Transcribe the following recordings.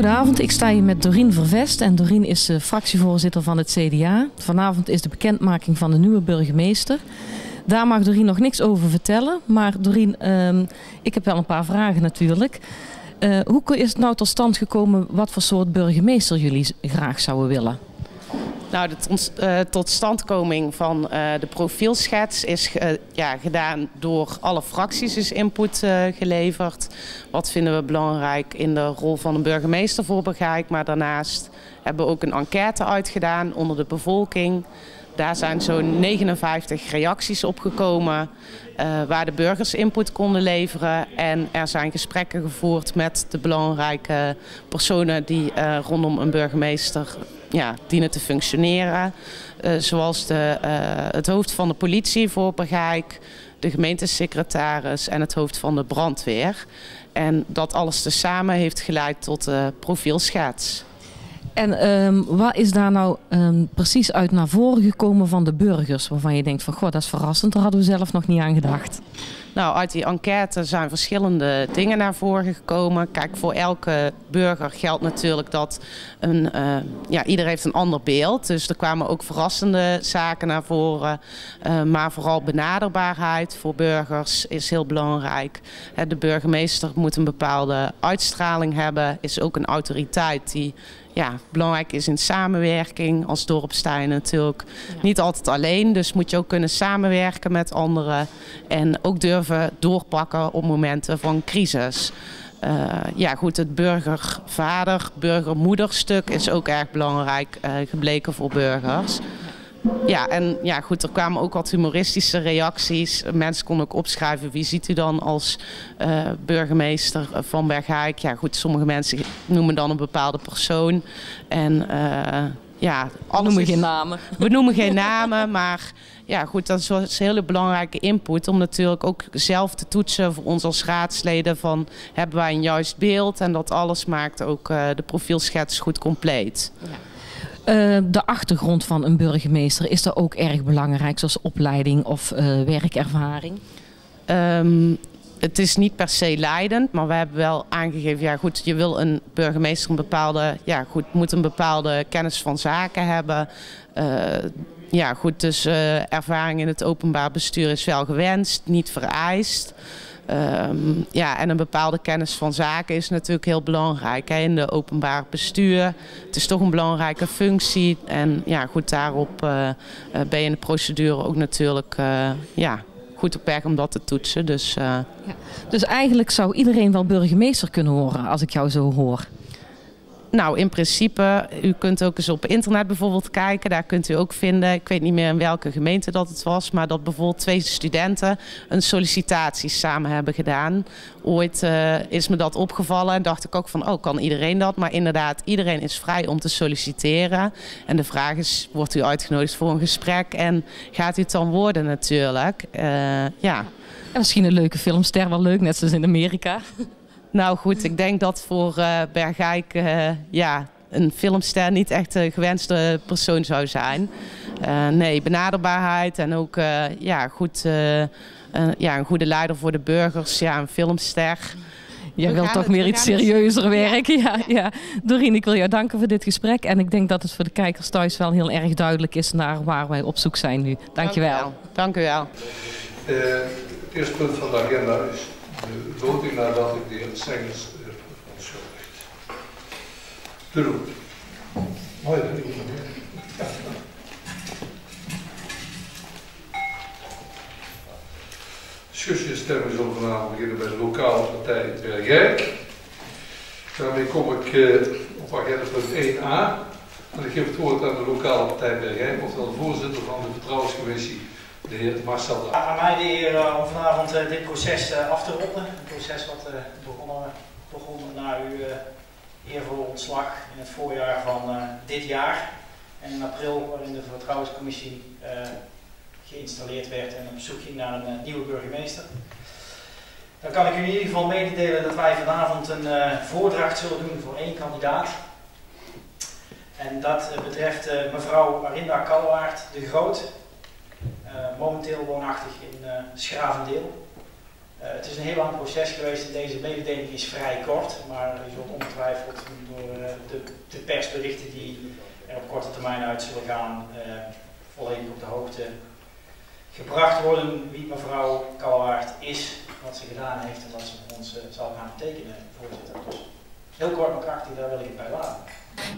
Goedenavond, ik sta hier met Dorien Vervest en Dorien is uh, fractievoorzitter van het CDA. Vanavond is de bekendmaking van de nieuwe burgemeester. Daar mag Dorien nog niks over vertellen, maar Dorien, uh, ik heb wel een paar vragen natuurlijk. Uh, hoe is het nou tot stand gekomen wat voor soort burgemeester jullie graag zouden willen? Nou, de uh, totstandkoming van uh, de profielschets is uh, ja, gedaan door alle fracties, is input geleverd. Wat vinden we belangrijk in de rol van een burgemeester voor. Maar daarnaast hebben we ook een enquête uitgedaan onder de bevolking. Daar zijn zo'n 59 reacties opgekomen waar de burgers input konden leveren. En er zijn gesprekken gevoerd met de belangrijke personen die rondom een burgemeester ja, dienen te functioneren. Uh, zoals de, het hoofd van de politie voor Bergijk, de gemeentesecretaris en het hoofd van de brandweer. En dat alles tezamen heeft geleid tot de profielschets. En um, wat is daar nou um, precies uit naar voren gekomen van de burgers? Waarvan je denkt van, god, dat is verrassend, daar hadden we zelf nog niet aan gedacht. Nou, uit die enquête zijn verschillende dingen naar voren gekomen. Kijk, voor elke burger geldt natuurlijk dat een, uh, ja, ieder heeft een ander beeld. Dus er kwamen ook verrassende zaken naar voren. Uh, maar vooral benaderbaarheid voor burgers is heel belangrijk. De burgemeester moet een bepaalde uitstraling hebben, is ook een autoriteit die ja, belangrijk is in samenwerking. Als dorp sta je natuurlijk ja. niet altijd alleen. Dus moet je ook kunnen samenwerken met anderen. En ook durven doorpakken op momenten van crisis. Uh, ja, goed, het burgervader, burgermoederstuk is ook erg belangrijk uh, gebleken voor burgers. Ja, en ja, goed, er kwamen ook wat humoristische reacties. Mensen konden ook opschrijven wie ziet u dan als uh, burgemeester van Bergijk. Ja, goed, sommige mensen noemen dan een bepaalde persoon. En ja, we noemen geen namen. We noemen geen namen, maar ja, goed, dat is een hele belangrijke input om natuurlijk ook zelf te toetsen voor ons als raadsleden van hebben wij een juist beeld en dat alles maakt ook uh, de profielschets goed compleet. Ja. Uh, de achtergrond van een burgemeester, is dat ook erg belangrijk, zoals opleiding of uh, werkervaring? Um, het is niet per se leidend, maar we hebben wel aangegeven, ja goed, je wil een burgemeester een bepaalde, ja goed, moet een bepaalde kennis van zaken hebben. Uh, ja goed, dus ervaring in het openbaar bestuur is wel gewenst, niet vereist. Um, ja, en een bepaalde kennis van zaken is natuurlijk heel belangrijk hè, in de openbaar bestuur. Het is toch een belangrijke functie. En ja, goed, daarop uh, ben je in de procedure ook natuurlijk ja, goed op weg om dat te toetsen. Dus, ja. dus eigenlijk zou iedereen wel burgemeester kunnen horen, als ik jou zo hoor. Nou, in principe, u kunt ook eens op internet bijvoorbeeld kijken. Daar kunt u ook vinden, ik weet niet meer in welke gemeente dat het was, maar dat bijvoorbeeld twee studenten een sollicitatie samen hebben gedaan. Ooit uh, is me dat opgevallen en dacht ik ook van, oh, kan iedereen dat? Maar inderdaad, iedereen is vrij om te solliciteren. En de vraag is, wordt u uitgenodigd voor een gesprek en gaat u het dan worden natuurlijk? Uh, ja. En misschien een leuke filmster, wel leuk, net zoals in Amerika. Nou goed, ik denk dat voor uh, Bergijk uh, ja, een filmster niet echt een gewenste persoon zou zijn. Uh, nee, benaderbaarheid en ook ja, goed, ja, een goede leider voor de burgers, ja, een filmster. Jij wilt toch meer iets serieuzer werken. Ja. Ja, ja. Doreen, ik wil jou danken voor dit gesprek. En ik denk dat het voor de kijkers thuis wel heel erg duidelijk is naar waar wij op zoek zijn nu. Dankjewel. Dank u wel. het eerste punt van de agenda is de loting nadat ik de heer Sengers heb verontschuldigd. De roep. Mooi, dat ik Schusjesstemming zal vanavond beginnen bij de lokale partij Bergijk. Daarmee kom ik uh, op agenda punt 1a. En ik geef het woord aan de lokale partij Bergijk, oftewel de voorzitter van de vertrouwenscommissie de heer Marcel. Aan mij de eer uh, om vanavond uh, dit proces uh, af te ronden. Een proces wat begonnen, begon na uw eervolle ontslag in het voorjaar van dit jaar. En in april waarin de vertrouwenscommissie geïnstalleerd werd en op zoek ging naar een nieuwe burgemeester. Dan kan ik u in ieder geval mededelen dat wij vanavond een voordracht zullen doen voor één kandidaat. En dat betreft mevrouw Marinda Kalwaard de Groot. Uh, momenteel woonachtig in uh, Schravendeel. Uh, het is een heel lang proces geweest en deze mededeling is vrij kort, maar u zult ongetwijfeld door de, de persberichten die er op korte termijn uit zullen gaan, volledig op de hoogte gebracht worden wie mevrouw Kouwaard is, wat ze gedaan heeft en wat ze voor ons zal gaan betekenen, voorzitter. Dus heel kort maar krachtig, daar wil ik het bij laten.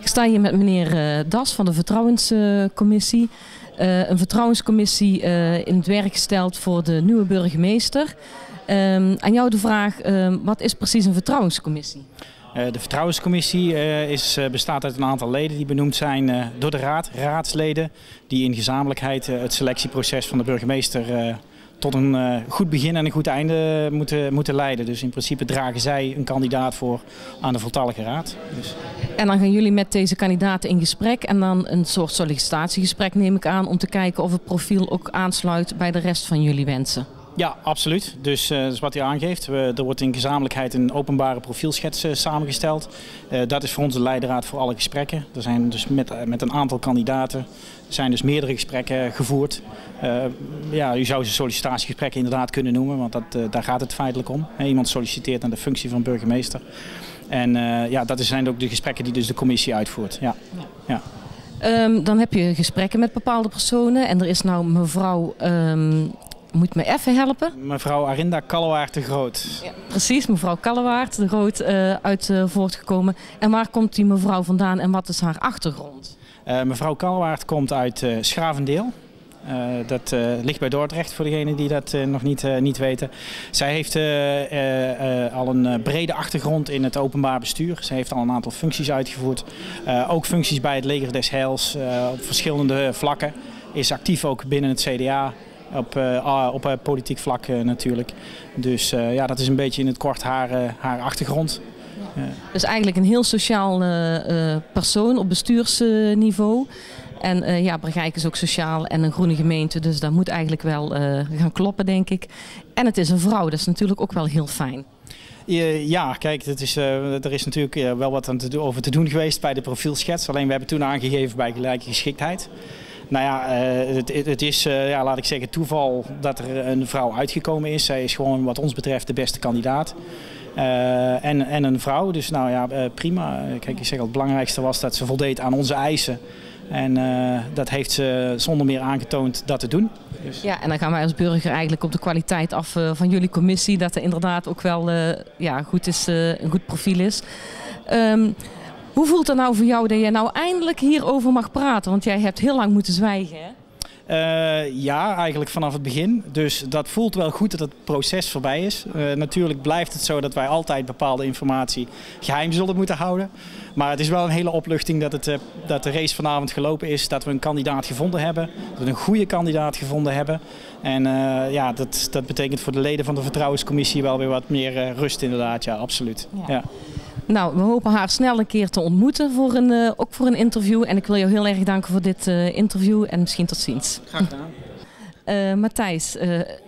Ik sta hier met meneer Das van de Vertrouwenscommissie. Een vertrouwenscommissie uh, in het werk gesteld voor de nieuwe burgemeester. Um, aan jou de vraag, um, wat is precies een vertrouwenscommissie? Uh, de vertrouwenscommissie is, bestaat uit een aantal leden die benoemd zijn door de raad, raadsleden, die in gezamenlijkheid het selectieproces van de burgemeester tot een goed begin en een goed einde moeten, moeten leiden. Dus in principe dragen zij een kandidaat voor aan de voltallige raad. Dus. En dan gaan jullie met deze kandidaten in gesprek en dan een soort sollicitatiegesprek neem ik aan om te kijken of het profiel ook aansluit bij de rest van jullie wensen. Ja, absoluut. Dus uh, dat is wat u aangeeft. We, er wordt in gezamenlijkheid een openbare profielschets uh, samengesteld. Uh, dat is voor ons de leidraad voor alle gesprekken. Er zijn dus met, met een aantal kandidaten zijn dus meerdere gesprekken gevoerd. ja, u zou ze sollicitatiegesprekken inderdaad kunnen noemen, want dat, daar gaat het feitelijk om. iemand solliciteert naar de functie van burgemeester. En ja, dat zijn ook de gesprekken die dus de commissie uitvoert. Ja. ja. Um, dan heb je gesprekken met bepaalde personen. En er is nou mevrouw um, moet me even helpen. Mevrouw Arinda Kallewaard de Groot. Ja, precies, mevrouw Kallewaard de Groot uh, uit uh, voortgekomen. En waar komt die mevrouw vandaan en wat is haar achtergrond? Uh, mevrouw Kallewaard komt uit Schravendeel. dat ligt bij Dordrecht voor degenen die dat nog niet, niet weten. Zij heeft al een brede achtergrond in het openbaar bestuur. Zij heeft al een aantal functies uitgevoerd. ook functies bij het leger des Heils op verschillende vlakken. Is actief ook binnen het CDA op, uh, op uh, politiek vlak uh, natuurlijk. Dus ja, dat is een beetje in het kort haar, haar achtergrond. Ja. Dus eigenlijk een heel sociaal persoon op bestuursniveau. En ja, Bergijk is ook sociaal en een groene gemeente, dus dat moet eigenlijk wel gaan kloppen, denk ik. En het is een vrouw, dat is natuurlijk ook wel heel fijn. Ja, kijk, het is, uh, er is natuurlijk wel wat aan te, over te doen geweest bij de profielschets. Alleen we hebben toen aangegeven bij gelijke geschiktheid. Nou ja, uh, het, het, is, uh, ja, laat ik zeggen, toeval dat er een vrouw uitgekomen is. Zij is gewoon wat ons betreft de beste kandidaat. Uh, en, en een vrouw, dus nou ja, prima. Kijk, ik zeg al, het belangrijkste was dat ze voldeed aan onze eisen. En dat heeft ze zonder meer aangetoond dat te doen. Dus. Ja, en dan gaan wij als burger eigenlijk op de kwaliteit af van jullie commissie. Dat er inderdaad ook wel ja, goed is, een goed profiel is. Um, hoe voelt het nou voor jou dat je nou eindelijk hierover mag praten? Want jij hebt heel lang moeten zwijgen, hè? Uh, ja, eigenlijk vanaf het begin. Dus dat voelt wel goed dat het proces voorbij is. Uh, natuurlijk blijft het zo dat wij altijd bepaalde informatie geheim zullen moeten houden. Maar het is wel een hele opluchting dat, het, uh, dat de race vanavond gelopen is. Dat we een kandidaat gevonden hebben. Dat we een goede kandidaat gevonden hebben. En ja, dat, dat betekent voor de leden van de Vertrouwenscommissie wel weer wat meer rust inderdaad. Ja, absoluut. Ja. ja. Nou, we hopen haar snel een keer te ontmoeten, voor een, uh, ook voor een interview. En ik wil jou heel erg danken voor dit uh, interview en misschien tot ziens. Graag gedaan. Uh, Matthijs,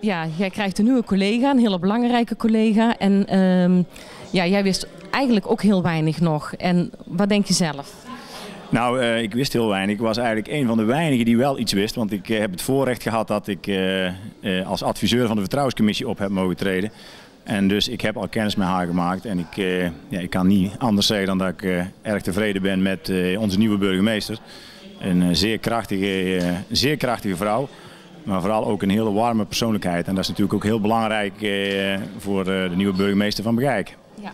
ja, jij krijgt een nieuwe collega, een hele belangrijke collega. En ehm, ja, jij wist eigenlijk ook heel weinig nog. En wat denk je zelf? Nou, uh, ik wist heel weinig. Ik was eigenlijk een van de weinigen die wel iets wist. Want ik uh, heb het voorrecht gehad dat ik uh, als adviseur van de Vertrouwenscommissie op heb mogen treden. En dus ik heb al kennis met haar gemaakt. En ik, uh, ja, ik kan niet anders zeggen dan dat ik uh, erg tevreden ben met uh, onze nieuwe burgemeester. Een zeer, krachtige, zeer krachtige vrouw. Maar vooral ook een hele warme persoonlijkheid. En dat is natuurlijk ook heel belangrijk voor de nieuwe burgemeester van Begijk. Ja.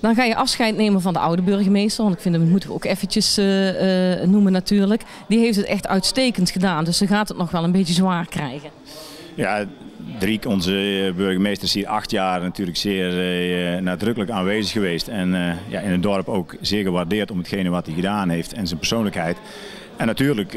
Dan ga je afscheid nemen van de oude burgemeester. Want ik vind dat moeten we ook eventjes noemen natuurlijk. Die heeft het echt uitstekend gedaan. Dus ze gaat het nog wel een beetje zwaar krijgen. Ja, Driek, onze eh, burgemeester, is hier acht jaar natuurlijk zeer uh, nadrukkelijk aanwezig geweest. En uh, ja, in het dorp ook zeer gewaardeerd om hetgene wat hij gedaan heeft en zijn persoonlijkheid. En natuurlijk,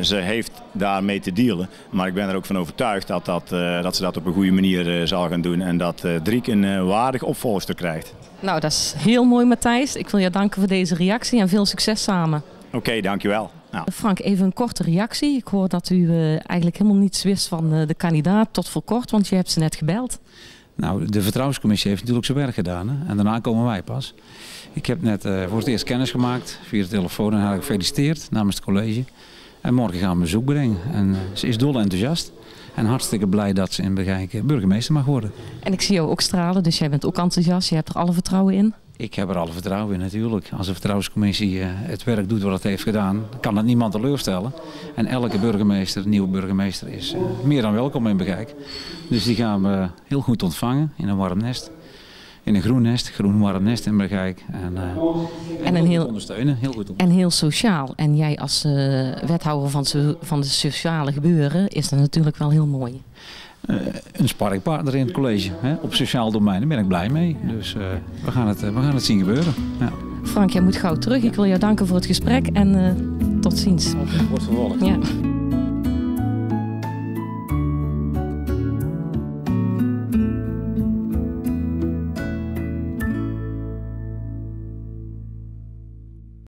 ze heeft daarmee te dealen. Maar ik ben er ook van overtuigd dat, dat, dat ze dat op een goede manier zal gaan doen. En dat Driek een waardig opvolgster krijgt. Nou, dat is heel mooi Matthijs. Ik wil je danken voor deze reactie en veel succes samen. Oké, dankjewel. Nou. Frank, even een korte reactie. Ik hoor dat u uh, eigenlijk helemaal niets wist van uh, de kandidaat tot voor kort, want je hebt ze net gebeld. Nou, de vertrouwenscommissie heeft natuurlijk zijn werk gedaan hè? en daarna komen wij pas. Ik heb net uh, voor het eerst kennis gemaakt via de telefoon en haar gefeliciteerd namens het college. En morgen gaan we bezoek brengen. En ze is dol enthousiast. En hartstikke blij dat ze in Begijk burgemeester mag worden. En ik zie jou ook stralen, dus jij bent ook enthousiast. Je hebt er alle vertrouwen in. Ik heb er alle vertrouwen in natuurlijk. Als de vertrouwenscommissie eh, het werk doet wat het heeft gedaan, kan het niemand teleurstellen. En elke burgemeester, nieuwe burgemeester, is eh, meer dan welkom in Bekijk. Dus die gaan we heel goed ontvangen in een warm nest. In een groen nest, groen warm nest in Bekijk. En, uh, En heel- ondersteunen, heel goed. En heel sociaal. En jij als eh, wethouder van, van de sociale gebeuren is dat natuurlijk wel heel mooi. Eh, een sparringpartner in het college. Hè? Op sociaal domein, daar ben ik blij mee. Dus eh, we, gaan het, eh, we gaan het zien gebeuren. Ja. Frank, jij moet gauw terug. Ik wil jou danken voor het gesprek en eh, tot ziens. Wordt vervolgd. Ja.